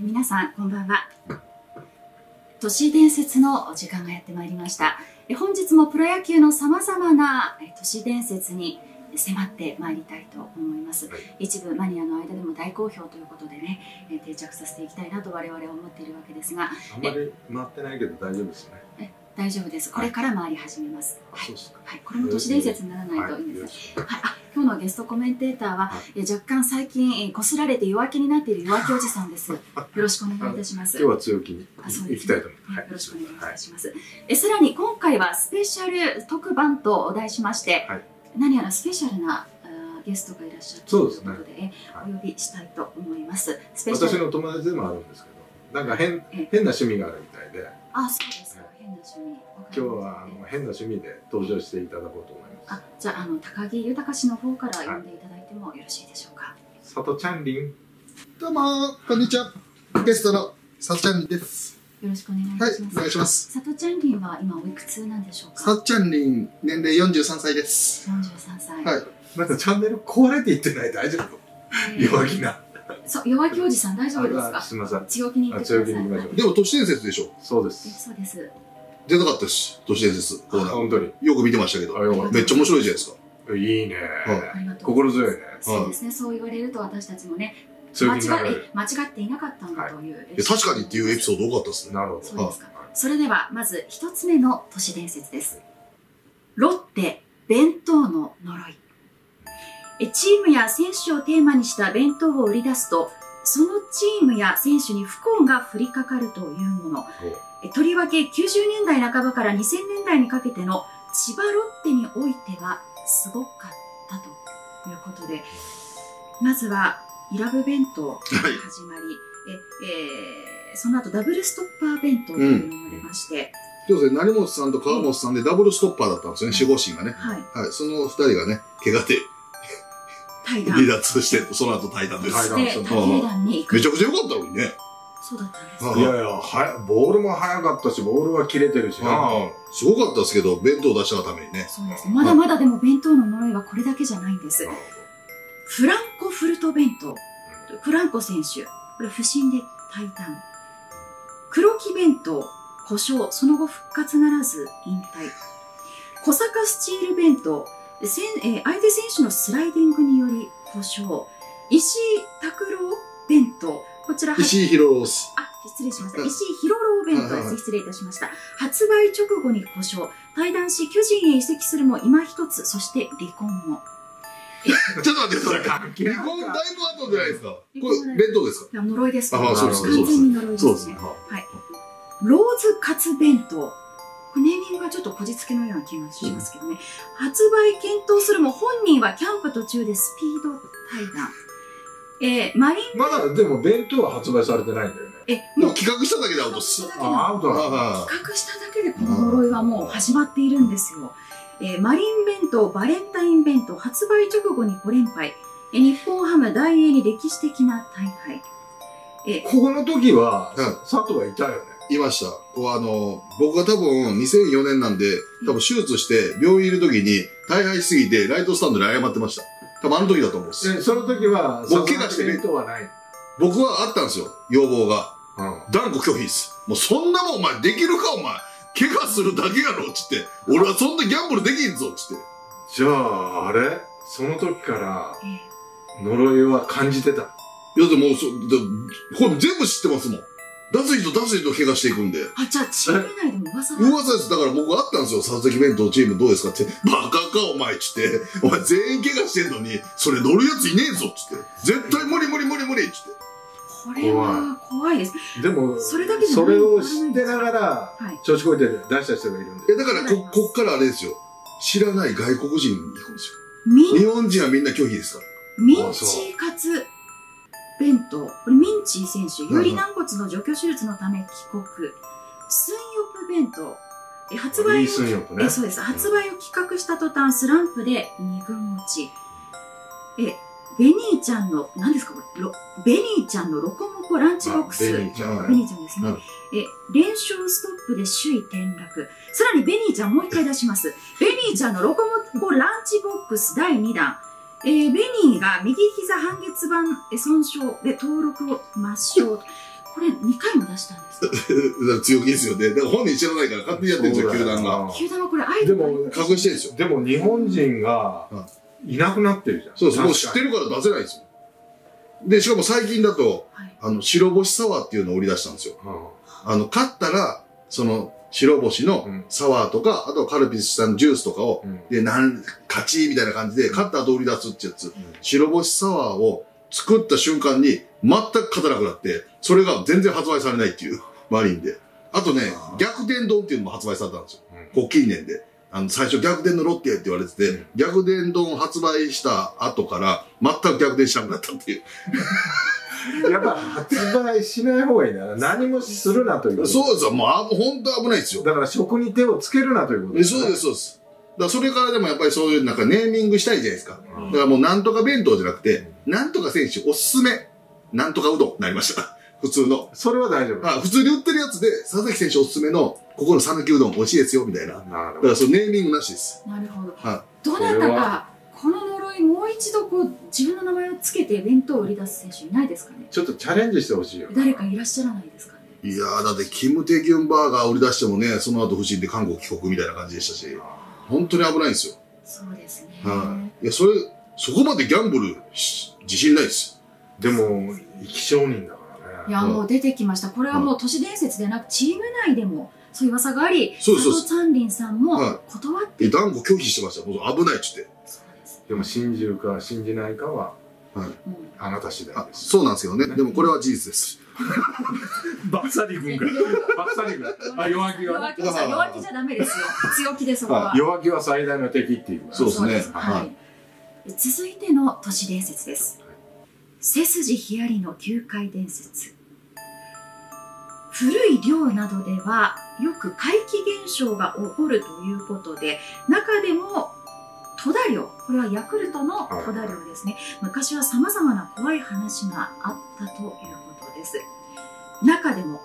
皆さんこんばんは。都市伝説のお時間がやってまいりました。え本日もプロ野球のさまざまなえ都市伝説に迫ってまいりたいと思います、はい。一部マニアの間でも大好評ということでねえ定着させていきたいなと我々は思っているわけですがあんまり回ってないけど大丈夫ですね。え大丈夫です。これから回り始めます、あ、はい。はい、これも都市伝説にならないといいんですよろしく。はい、あ今日のゲストコメンテーターは、はえ若干最近えこすられて弱気になっている弱気おじさんです。よろしくお願いいたします。今日は強気にあそうです行きたいと思います。よろしくお願いいはたします。えさらに今回はスペシャル特番と題しまして、はい何やらスペシャルなゲストがいらっしゃるというそうですねことで、えはいお呼びしたいと思います。私の友達でもあるんですけど、なんか変え変な趣味があるみたいで、あそうですか。今日はあの変な趣味で登場していただこうと思います。あじゃああの高木豊氏の方から呼んでいただいてもよろしいでしょうか？佐藤ちゃんりん、どうもこんにちは。ゲストのさっちゃんりんです。よろしくお願いします。、お願いします。さとちゃんりんは今おいくつなんでしょうか？さっちゃんりん、年齢43歳です。43歳。はい。なんかチャンネル壊れていってない大丈夫？えー弱気な。そう弱気おじさん大丈夫ですあかすみません。強気に言ってくださいあ強気に行きましょうでも都市伝説でしょえそうです。そうです出なかったです。都市伝説。コーナー。本当に？よく見てましたけど。めっちゃ面白いじゃないですか。た。いいね。心強いね。そうですねそう言われると私たちもね強間違間違っていなかったんだという、確かにっていうエピソード多かったですね。なるほど。そうですかそれではまず一つ目の都市伝説ですロッテ弁当の呪いえチームや選手をテーマにした弁当を売り出すとそのチームや選手に不幸が降りかかるというものえとりわけ90年代半ばから2000年代にかけての千葉ロッテにおいてはすごかったということでまずはイラブ弁当から始まり、ええーその後ダブルストッパー弁当というのが出まして、そうですね、成本さんと川本さんでダブルストッパーだったんですよね、守護神がね。はいはい。その二人がね、怪我で対談離脱して、その後対談です。対談で対談に行くめちゃくちゃ良かったのにね。そうだったんですはいいやいや、はやボールも速かったし、ボールは切れてるしな。すごかったですけど、弁当を出したためにね。そうですまだまだでも弁当の呪いはこれだけじゃないんです。フランコフルト弁当。フランコ選手。これ不審で退団。黒木弁当故障その後復活ならず引退。小坂スチール弁当。せんえー相手選手のスライディングにより故障。石井拓郎弁当こちら石井宏郎です。あ、失礼しました。うん石井広郎弁当です。はいはいはい失礼いたしました。発売直後に故障。退団し、巨人へ移籍するも今一つ、そして離婚も。ちょっと待ってください。関係ない離婚だいぶ後じゃないですか？これ、弁当ですか？呪いですね。あそうです完全に呪いですね。そうですね。ローズカツ弁当。ネーミングがちょっとこじつけのような気がしますけどね。発売検討するも本人はキャンプ途中でスピード対談。えー、マリン、まだでも弁当は発売されてないんだよね。え、もうもう企画しただけでアウトっす。あ、アウトなのあ企画しただけでこの呪いはもう始まっているんですよ。えーマリン弁当、バレンタイン弁当、発売直後に5連敗。えー日本ハム大英に歴史的な大会。えーこの時は、うん佐藤はいたよね。いました。こうあの、僕が多分2004年なんで、多分手術して病院いる時に大敗しすぎてライトスタンドで謝ってました。多分あの時だと思うんです。で、その時は、僕怪我してね弁当はない。僕はあったんですよ、要望が。うん。断固拒否です。もうそんなもんお前できるかお前。怪我するだけやろ、つって。俺はそんなギャンブルできんぞ、つって。じゃあ、あれ？その時からえー呪いは感じてた。いやでも、そだこれ全部知ってますもん。脱衣と脱衣と怪我していくんで。あ、じゃあチーム内でも噂が。噂です。だから僕あったんですよ。佐々木弁当チームどうですかって。バカかお前っつって。お前全員怪我してんのに、それ乗るやついねえぞっつって。絶対無理無理無理無理っつって。これは怖いです。でも、それだけじゃないそれを知ってながら、はい。調子こいて出した人がいるんで。え、だからこ、こっからあれですよ。知らない外国人に行くんですよ。日本人はみんな拒否ですから。ミンチーカツ弁当。これミンチー選手、いはい遊離軟骨の除去手術のため帰国。スンヨプ弁当。え発売をいいねえそうです。発売を企画した途端、スランプで二軍落ち。え、ベニーちゃんの、何ですかこれ？ロベニーちゃんのロコモコランチボックス。ベニーちゃんですね。はいえ、連勝ストップで首位転落。さらにベニーちゃんもう一回出します。ベニーちゃんのロコモコランチボックス第2弾。えーベニーが右膝半月板損傷で登録を抹消。ここれ2回も出したんですか？強気ですよね。だから本人知らないから勝手にやってるんですよ、球団が。球団はこれアイでドルも、隠してるんですよ。でも日本人がいなくなってるじゃん。そうです。もう知ってるから出せないんですよ。で、しかも最近だと、はいあの、白星サワーっていうのを売り出したんですよ。うんあの、勝ったら、その、白星のうんサワーとか、あとはカルピスさんのジュースとかを、うんで、なん、勝ちみたいな感じで、勝った後売り出すってやつ。白星サワーを作った瞬間に、全く勝たなくなって、それが全然発売されないっていう、マリンで。あとね逆転丼っていうのも発売されたんですよ。うんこう、近年で。あの、最初逆転のロッテって言われてて、うん逆転丼発売した後から、全く逆転しなくなったっていう。やっぱ発売しない方がいいな。何もするなということ。そうですよ。もう、あもう本当危ないですよ。だから食に手をつけるなということえそうです、そうです。だからそれからでもやっぱりそういうなんかネーミングしたいじゃないですか。だからもうなんとか弁当じゃなくて、なんとか選手おすすめ、なんとかうどんになりました。普通の。それは大丈夫。あ普通に売ってるやつで、佐々木選手おすすめの、ここの讃岐うどん美味しいですよ、みたいな。だかなるほど。らそのネーミングなしです。なるほどはどなた一度こう自分の名前をつけて弁当を売り出す選手いないですかね？ちょっとチャレンジしてほしいよ。誰かいらっしゃらないですかね？い。いやー、だってキム・テギュンバーガー売り出してもね、その後不審で韓国帰国みたいな感じでしたし、本当に危ないんですよ。そうですね、はい。いや、それ、そこまでギャンブルし自信ないです。でも、生き証人だからね。いやもう出てきましたこれはもう都市伝説でなくチーム内でもそういう噂がありそうですそ佐藤三林さんもは断ってえ、断固拒否してました。もう危ないっつって。でも信じるか信じないかは、もうあなた次第あ、です。そうなんですよね。でもこれは事実です。バッサリ君が。バッサリ君。あ、弱気がね。弱気じゃ弱気じゃダメですよ強気でそこは、弱気は最大の敵っていう。そうですねははいい、続いての都市伝説です、背筋ヒヤリの球界伝説古い漁などではよく怪奇現象が起こるということで中でも戸田漁これはヤクルトの戸田漁ですね、昔は様々な怖い話があったということです。中でも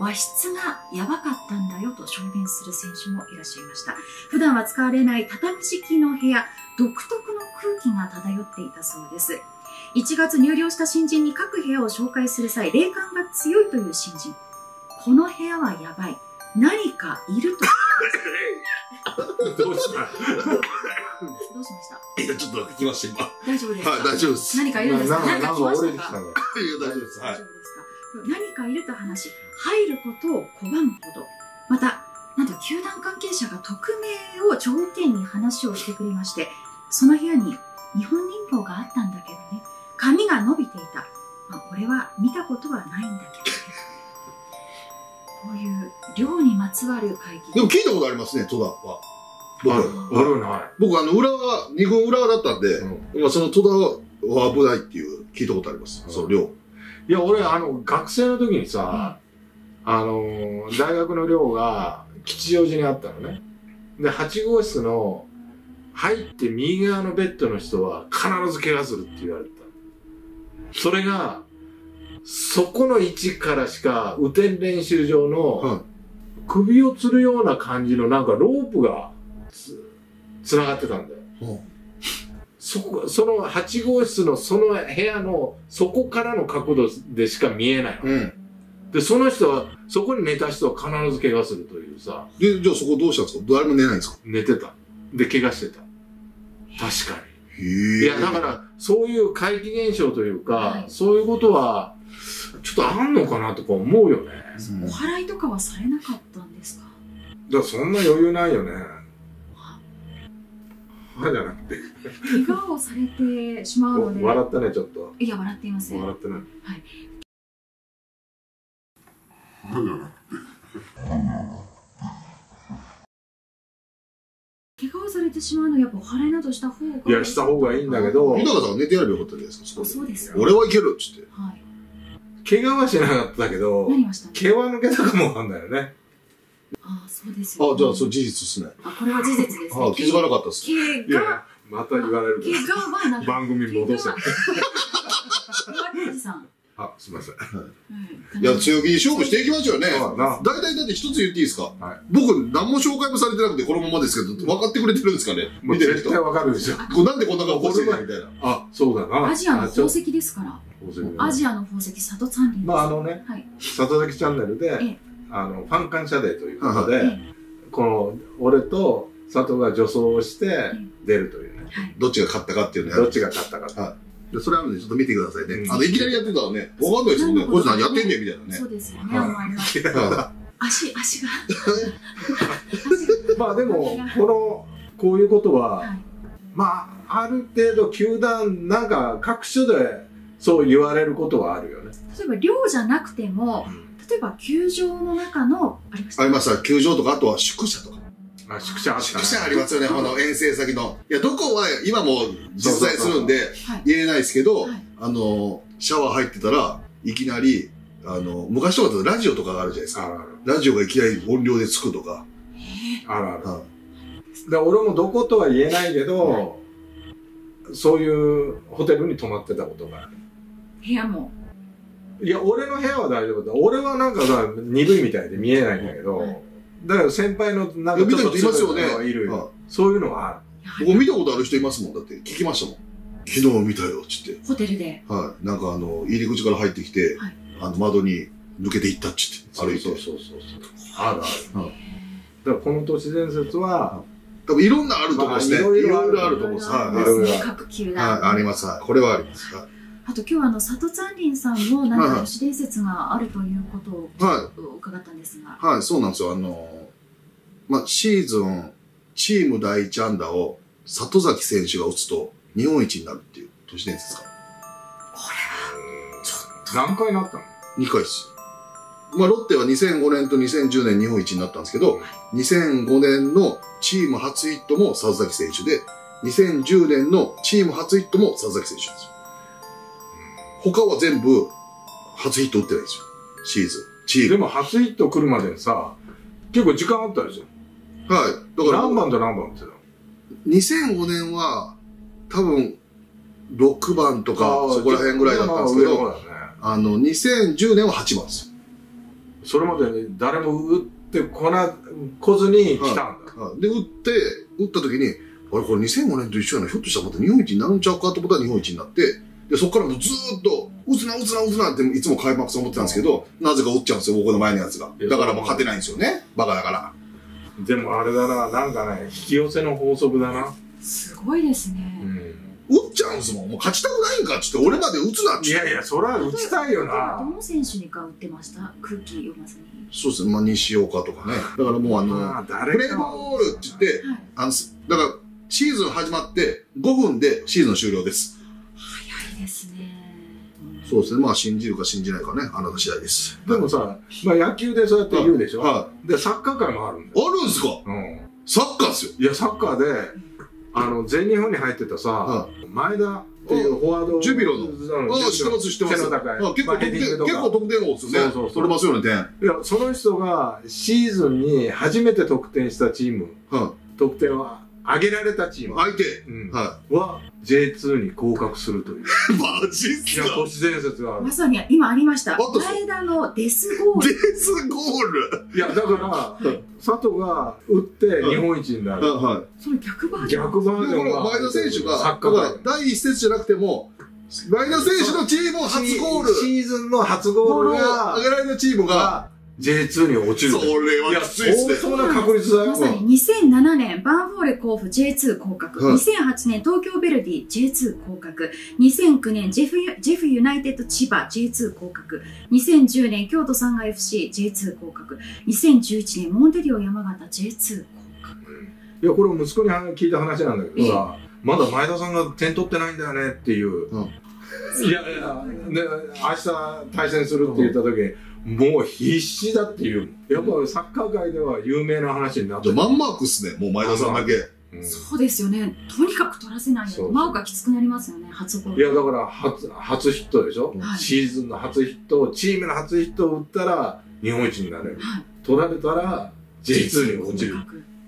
和室がやばかったんだよと証言する選手もいらっしゃいました。普段は使われない畳敷きの部屋独特の空気が漂っていたそうです。1月入寮した新人に各部屋を紹介する際霊感が強いという新人。この部屋はやばい。何かいると。どうした？きました、今。大丈夫ですか、はい、大丈夫です。い何かいるんですか？何か来ましたか？てきたの。や、大丈夫です。はい大丈。夫ですか？何かいると話し入ることを拒むほどまたなんと球団関係者が匿名を条件に話をしてくれましてその部屋に日本人形があったんだけどね髪が伸びていた、まあ、俺は見たことはないんだけどねこういう寮にまつわる会議でも聞いたことありますね、戸田は。僕、あはいるな僕、あの、浦和、二軍浦和だったんで、い。うんまあ、その戸田は危ないっていう、聞いたことあります。うんその寮。いや、俺、あの、学生の時にさ、あのー、大学の寮が吉祥寺にあったのね。で、8号室の入って右側のベッドの人は必ず怪我するって言われた。それが、そこの位置からしか、雨天練習場のは首を吊るような感じのなんかロープがつ、つながってたんだよ。うんそこ、その8号室のその部屋のそこからの角度でしか見えないの。うん。で、その人は、そこに寝た人は必ず怪我するというさ、で、じゃあそこどうしたんですか？誰も寝ないんですか？寝てた。で、怪我してた。確かへに。え。いや、だから、そういう怪奇現象というか、はいそういうことは、ちょっとあんのかなとか思うよね。うんお祓いとかはされなかったんですか？だからそんな余裕ないよね。なんじゃなくて。怪我をされてしまうので笑ったね、ちょっと。いや笑っていません笑ってない。怪我をされてしまうのはやっぱお祓いなどした方がいや、した方がいいんだけど、日高さんが寝てやればよかったじゃないですかそうですよ俺はいけるっつって。はい怪我はしなかったけど、毛は抜けたかもわかんないよね。ああそうですよあ、じゃあ、それ事実ですね。あこれは事実ですねあ、気づかなかったです。い怪我や、また言われるけ怪我はなんど。か番組戻せ。怪我は岩手さん あ、すみません。はいいや、強気に勝負していきましょうね。大体だって一つ言っていいですか？はい僕、何も紹介もされてなくて、このままですけど、分かってくれてるんですかね？見てる人。絶対わかるでしょ。こうなんでこんな顔してるのみたいな。あ、そうだな。アジアの宝石ですから宝石アジアの宝石里三輪。まああのね、はい。里崎チャンネルで、ええあの、ファン感謝デーということで、ええこの、俺と佐藤が女装をして出るというね。はい。どっちが勝ったかっていうのやるどっちが勝ったか。はでそれあるんで、ちょっと見てくださいね。うんあの、いきなりやってたらね、わかんないですもんね。こいつ何やってんねんみたいなねそ。うですよね、思われます。は足、足が。まあでも、この、こういうことは、はい。まあ、ある程度、球団、なんか、各所で、そう言われることはあるよね。例えば寮じゃなくても、例えば球場の中の、ありました？あります球場とか、あとは宿舎とか。あ、宿舎あったね宿舎ありますよね、この遠征先の。いや、どこは今も実在するんではい。言えないですけどはい、あの、シャワー入ってたら、いきなり、あの、昔とかだとラジオとかがあるじゃないですか。あるある。ラジオがいきなり音量でつくとか。あるある。はで俺もどことは言えないけど、そういうホテルに泊まってたことがある。部屋も。いや、俺の部屋は大丈夫だ。俺はなんかさ、鈍いみたいで見えないんだけど、はいだから先輩のなんか見た人いますよねいるはそういうのはある。い僕見たことある人いますもん。だって聞きましたもん。昨日見たよ、つって。ホテルで。はい。なんかあの、入り口から入ってきて、はいあの、窓に抜けていったっちって、歩いて。そうそうそうそう。あるある。はいだからこの都市伝説は、多分いろんなあると思うんですね。まあいろいろあると思うんです。はい。いろいろすね、各球団。はい、あります。はい。これはあります。はいあと今日はあの、里ツァンリンさんもなんはいはいか都市伝説があるということをは伺ったんですが。はい、そうなんですよ。あの、まあ、シーズン、チーム第一安打を里崎選手が打つと日本一になるっていう都市伝説から。何回なったの？2回です。まあ、ロッテは2005年と2010年日本一になったんですけど、2005年のチーム初ヒットも里崎選手で、2010年のチーム初ヒットも里崎選手ですよ。他は全部初ヒット打ってないんですよ。シーズン。チーム。でも初ヒット来るまでにさ、結構時間あったでしょ。はい。だから、何番と何番って2005年は、多分、6番とか、そこら辺ぐらいだったんですけど、ね。あの、2010年は8番ですそれまでに誰も打ってこな、来ずに来たんだ。よ。はいで、打って、打った時に、あれ、これ2005年と一緒やな、ひょっとしたらまた日本一になるんちゃうかと思ったら日本一になって、で、そこからもうずーっと、打つな、打つな、打つなっていつも開幕戦思ってたんですけど、なぜか打っちゃうんですよ、僕の前のやつが。だからもう勝てないんですよね。バカだから。でもあれだな、なんかね、引き寄せの法則だな。すごいですうね。ん。打っちゃうんですもん。もう勝ちたくないんかっつって、俺まで打つなっつって。いやいや、それは打ちたいよどな。の選手にか打ってました？空気読まずに。そうですね、まあ、西岡とかね。だからもうあの、まあ、プレーボールって言って、はい。あの、すだから、シーズン始まって5分でシーズン終了です。ですね。そうですね。まあ、信じるか信じないかね、あなた次第です。でもさ、まあ野球でそうやって言うでしょ？はで、サッカー界もあるんだい。よ。あるんすか？うん。サッカーっすよ。いや、サッカーで、あの、全日本に入ってたさは、前田っていうフォワード。ジュビロのうんああ、知ってます、知ってます。背の高い。あ結構まあ得点、結構得点王ですよね。そうそうそう取れますよね、点。いや、その人がシーズンに初めて得点したチーム、は得点は上げられたチーい。ム相手。うんはは J2 に合格するという。い。マジっすか？都市伝説があるま。さに今ありました。前田のデスゴーデル。スゴールいや、だから、佐藤が打って日本一になる。はその逆バージョン？逆バージョン前田選手が、第一節じゃなくても、前田選手のチーム初ゴール。シーズンの初ゴールが上げられたチームが、が J2 に落ちる。それはきついっすね。相当な確率だよ。まさに2007年バンフォーレ甲府 J2 降格、はい。2008年東京ヴェルディ J2 降格。2009年ジェフユジェフユナイテッド千葉 J2 降格。2010年京都サンガ FC J2 降格。2011年モンテディオ山形 J2 降格。いや、これ息子に聞いた話なんだけどさ、まだ前田さんが点取ってないんだよねっていう。うんいやいや、で、明日対戦するって言った時に、もう必死だっていう。やっぱサッカー界では有名な話になってマンマークっすね、もう前田さんだけ。うんそうですよねとにかく取らせないよそううマークがきつくなりますよね初ゴールいや、だから初、初ヒットでしょ、はいシーズンの初ヒット、チームの初ヒットを打ったら日本一になれる。はい取られたら J2 に落ちる。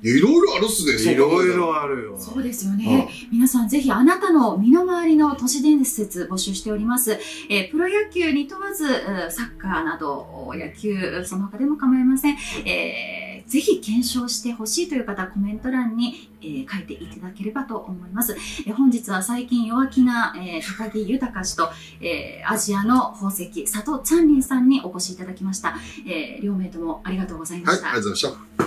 いろいろあるっすね、いろいろあるよ。そうですよね。皆さんぜひあなたの身の回りの都市伝説募集しております。えープロ野球に問わず、サッカーなど、お野球、その他でも構いません。えーぜひ検証してほしいという方、コメント欄に、えー書いていただければと思います。えー本日は最近弱気な、えー高木豊氏と、えーアジアの宝石、佐藤チャンリンさんにお越しいただきました。えー両名ともありがとうございまはい、した。ありがとうございました。